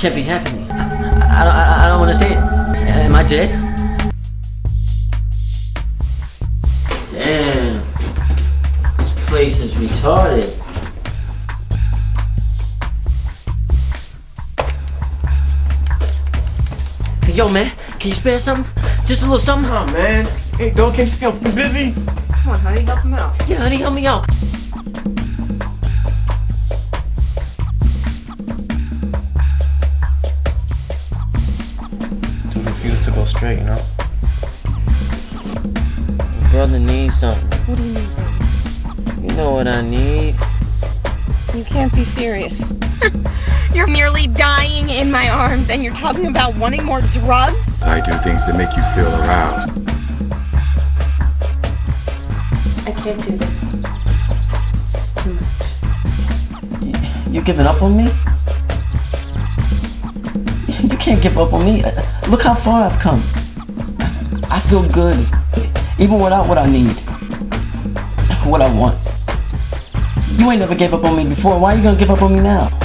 can't be happening. I, I, don't, I, I don't understand. Am I dead? Damn. This place is retarded. Hey, yo, man, can you spare something? Just a little something? Come on, man. Hey, dog, can't you see I'm f***ing busy? Come on, honey, help him out. Yeah, honey, help me out. To go straight, you know? Brother needs something. What do you need? You know what I need. You can't be serious. you're nearly dying in my arms and you're talking about wanting more drugs? I do things to make you feel aroused. I can't do this. It's too much. You giving up on me? Can't give up on me. Uh, look how far I've come. I feel good, even without what I need, what I want. You ain't never gave up on me before. Why are you gonna give up on me now?